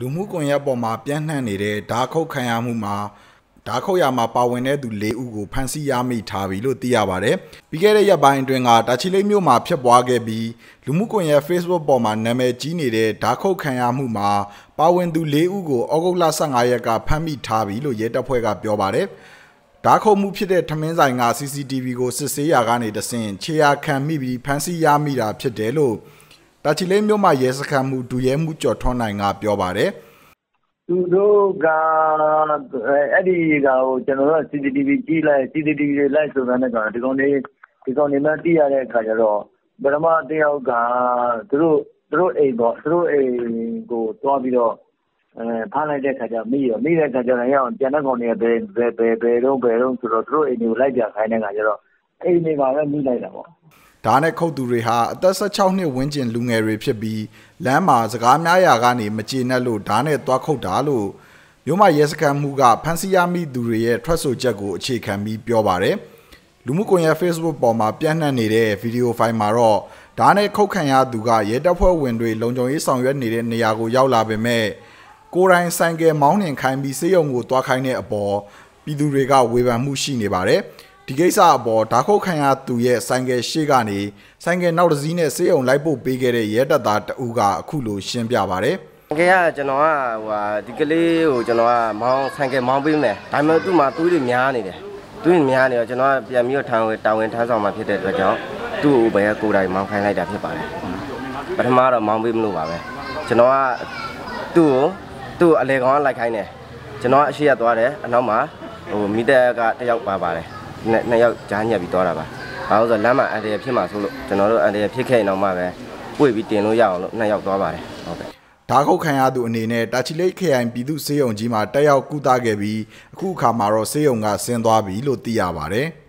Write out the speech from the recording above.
လူမှုကွန်ရက်ပေါ်မှာပြန့်နှံ့နေတဲ့ဓာခုတ်ခံရမှုမှာဓာခုတ်ရမှာပါဝင်တဲ့သူ၄ဦးကိုဖမ်းဆီးရမိထားပြီလို့သိရပါတယ်။ပြီးခဲ့တဲ့ရက်ပိုင်းအတွင်းကတာချီလိတ်မြို့မှာဖြစ်ပွားခဲ့ပြီးလူမှုကွန်ရက် Facebook ပေါ်မှာနာမည်ကြီးနေတဲ့ဓာခုတ်ခံရမှုမှာပါဝင်သူ၄ဦးကိုဩဂုတ်လ15ရက်ကဖမ်းမိထားပြီလို့ရဲတပ်ဖွဲ့ကပြောပါတယ်။ဓာခုတ်မှုဖြစ်တဲ့ထမင်းဆိုင်က CCTV ကိုစစ်ဆေးရာကနေတဆင့်ခြေရာခံမိပြီးဖမ်းဆီးရမိတာဖြစ်တယ်လို့ တာချီလိတ်မြို့မှာရဲစခန်းမှုဒူရဲမှုကျော်ထွန်းနိုင်ကပြောပါတယ်သူတို့ကအဲ့ဒီကဟိုကျွန်တော်တို့ CCTV ကြည့်လိုက် CCTV တွေလိုက်ဆိုတဲ့ကောင်ဒီကောင်လေးဒီကောင်လေးမှသိရတဲ့အခါကျတော့ပထမတယောက်ကသူတို့သူတို့အိမ်ပေါ့သူတို့အိမ်ကိုတွားပြီးတော့အဲဖမ်းလိုက်တဲ့ခါကျမိရောမိတဲ့ခါကျတော့ရအောင်ပြန်တဲ့ကောင်တွေကဘယ်ဘယ်ဘယ်ဘယ်တော့ဘယ်တော့ဆိုတော့သူတို့အိမ်ကိုလိုက်ပြန်ခိုင်းတဲ့ခါကျတော့အိမ်တွေပါပဲမိလိုက်တာပေါ့ ဓာတ်နဲ့ခုတ်သူတွေဟာအသက်16နှစ်ဝန်းကျင်လူငယ်တွေဖြစ်ပြီးလမ်းမှာစကားများရာကနေမကျေနပ်လို့ဓာတ်နဲ့သွားခုတ်တာလို့မြို့မရဲစခန်းမှုကဖန်စီရမိသူတွေရဲ့ထွက်ဆိုချက်ကိုအခြေခံပြီးပြောပါတယ်လူမှုကွန်ရက် Facebook ပေါ်မှာပြန့်နှံ့နေတဲ့ဗီဒီယိုဖိုင်မှာတော့ဓာတ်နဲ့ခုတ်ခံရသူကရဲတပ်ဖွဲ့ဝင်တွေလုံခြုံရေးဆောင်ရွက်နေတဲ့နေရာကိုရောက်လာပေမဲ့ကိုယ်တိုင်ဆိုင်ကယ်မောင်းနှင်ခိုင်းပြီးစေယုံကိုတွားခိုင်းတဲ့အပေါ်ပြည်သူတွေကဝေဖန်မှုရှိနေပါတယ်။ ဒီကိစ္စအပေါ်ဓာခုတ်ခံရသူရဲ့ဆိုင်ကယ်ရှေ့ကနေဆိုင်ကယ်နောက်တစ်စီးနဲ့စေးအောင်လိုက်ပို့ပေးခဲ့တဲ့ရဲတပ်သားတဦးကအခုလိုရှင်းပြပါတယ်။ကဲကကျွန်တော်ကဟိုဟာဒီကလေးကိုကျွန်တော်ကမောင်းဆိုင်ကယ်မောင်းပေးမယ်။ဒါပေမဲ့သူ့မှာသွေးတွေများနေတယ်။သွေးတွေများနေတော့ကျွန်တော်ကပြန်ပြီးတော့ထောင်ဝင်တာဝန်ထမ်းဆောင်มาဖြစ်တဲ့အတွက်ကြောင့်သူ့ကိုဘယ်ကကိုယ်တိုင်မောင်းခိုင်းလိုက်တာဖြစ်ပါတယ်။ပထမတော့မောင်းပေးမလို့ပါပဲ။ကျွန်တော်ကသူ့ကိုသူ့အလေကောင်ကလိုက်ခိုင်းတယ်။ကျွန်တော်ကအရှိရသွားတယ်အနောက်မှာဟိုမိတဲ့ကတယောက်ပါပါတယ်။ နှစ်ယောက်ကြားညက်ပြီးသွားတာပါ။ဘာလို့ဆိုလမ်းမှာအန်တရဖြစ်မှာဆိုလို့ကျွန်တော်တို့အန်တရဖြစ်ခဲ့ရင်တော့မှပဲပွေပြီးတင်လို့ရအောင်လို့နှစ်ယောက်သွားပါတယ်။ဟုတ်ကဲ့ဓာခုတ်ခံရသူအနေနဲ့တာချီလိတ်ခရိုင်ပြည်သူစေယုံကြီးမှာတက်ရောက်ကုသခဲ့ပြီးအခုအခါမှာတော့စေယုံကဆင်းသွားပြီလို့သိရပါတယ်။